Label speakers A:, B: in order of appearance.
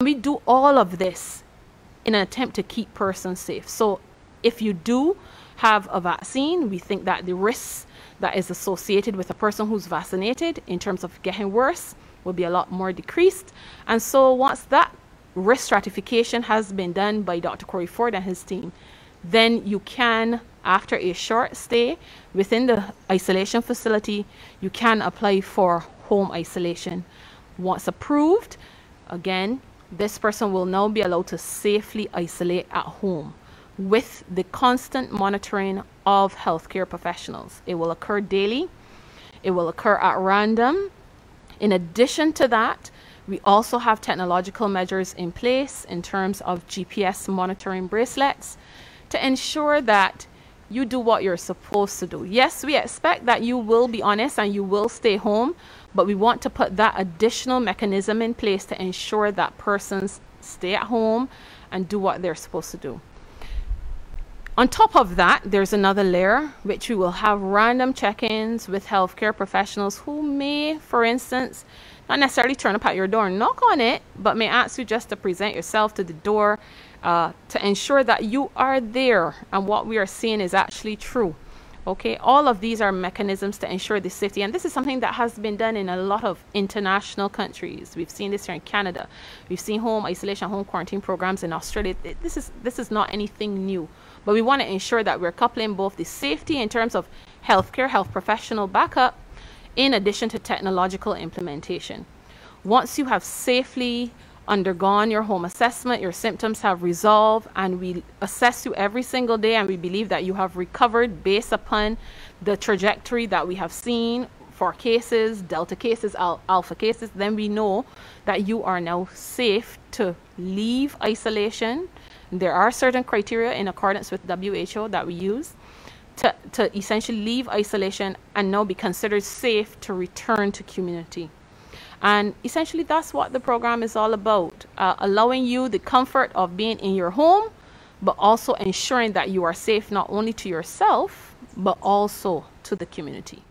A: We do all of this in an attempt to keep persons safe. So if you do have a vaccine, we think that the risks that is associated with a person who's vaccinated in terms of getting worse will be a lot more decreased. And so once that risk stratification has been done by Dr. Corey Forde and his team, then you can, after a short stay within the isolation facility, you can apply for home isolation. Once approved, again, this person will now be allowed to safely isolate at home with the constant monitoring of healthcare professionals. It will occur daily, it will occur at random. In addition to that, we also have technological measures in place in terms of GPS monitoring bracelets to ensure that you do what you're supposed to do. Yes, we expect that you will be honest and you will stay home, but we want to put that additional mechanism in place to ensure that persons stay at home and do what they're supposed to do. On top of that, there's another layer which we will have random check-ins with healthcare professionals who may, for instance, not necessarily turn up at your door and knock on it, but may ask you just to present yourself to the door uh, to ensure that you are there and what we are seeing is actually true. Okay, all of these are mechanisms to ensure the safety, and this is something that has been done in a lot of international countries. We've seen this here in Canada. We've seen home isolation, home quarantine programs in Australia. This is this is not anything new, but we want to ensure that we're coupling both the safety in terms of healthcare, health professional backup, in addition to technological implementation. Once you have safely undergone your home assessment, your symptoms have resolved, and we assess you every single day, and we believe that you have recovered based upon the trajectory that we have seen for cases, delta cases, al alpha cases, then we know that you are now safe to leave isolation. There are certain criteria in accordance with WHO that we use to, to essentially leave isolation and now be considered safe to return to community. And essentially, that's what the program is all about uh, allowing you the comfort of being in your home, but also ensuring that you are safe not only to yourself, but also to the community.